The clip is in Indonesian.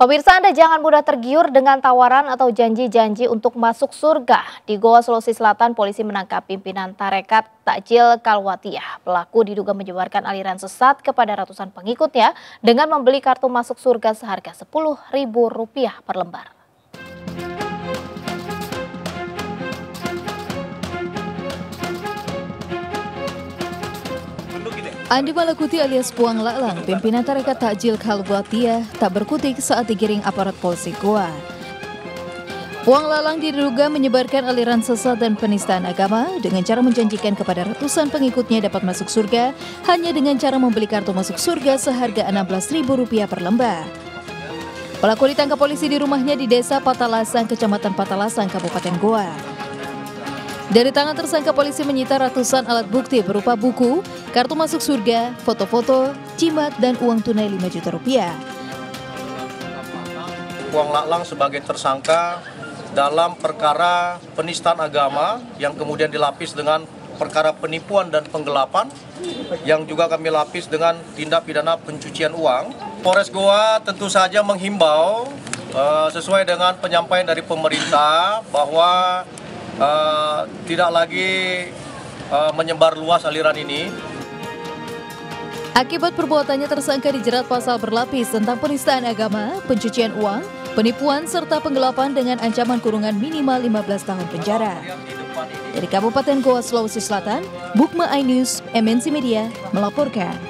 Pemirsa Anda jangan mudah tergiur dengan tawaran atau janji-janji untuk masuk surga. Di Goa, Sulawesi Selatan, polisi menangkap pimpinan Tarekat Takjil Kalwatiyah. Pelaku diduga menyebarkan aliran sesat kepada ratusan pengikutnya dengan membeli kartu masuk surga seharga Rp10.000 per lembar. Andi Malakuti alias Puang Laklang, pimpinan tarekat Takjil Kalbuatia, tak berkutik saat digiring aparat polisi Goa. Puang Lalang diduga menyebarkan aliran sesat dan penistaan agama dengan cara menjanjikan kepada ratusan pengikutnya dapat masuk surga hanya dengan cara membeli kartu masuk surga seharga Rp16.000 per lembar. Pelaku ditangkap polisi di rumahnya di Desa Patalasang, Kecamatan Patalasang, Kabupaten Goa. Dari tangan tersangka polisi menyita ratusan alat bukti berupa buku, kartu masuk surga, foto-foto, cimat, dan uang tunai 5 juta rupiah. Uang Laklang sebagai tersangka dalam perkara penistaan agama yang kemudian dilapis dengan perkara penipuan dan penggelapan yang juga kami lapis dengan tindak pidana pencucian uang. Polres Goa tentu saja menghimbau uh, sesuai dengan penyampaian dari pemerintah bahwa uh, tidak lagi uh, menyebar luas aliran ini. Akibat perbuatannya tersangka dijerat pasal berlapis tentang penistaan agama, pencucian uang, penipuan serta penggelapan dengan ancaman kurungan minimal 15 tahun penjara. Dari Kabupaten Goa, Sulawesi Selatan, Bukma iNews, MNC Media melaporkan.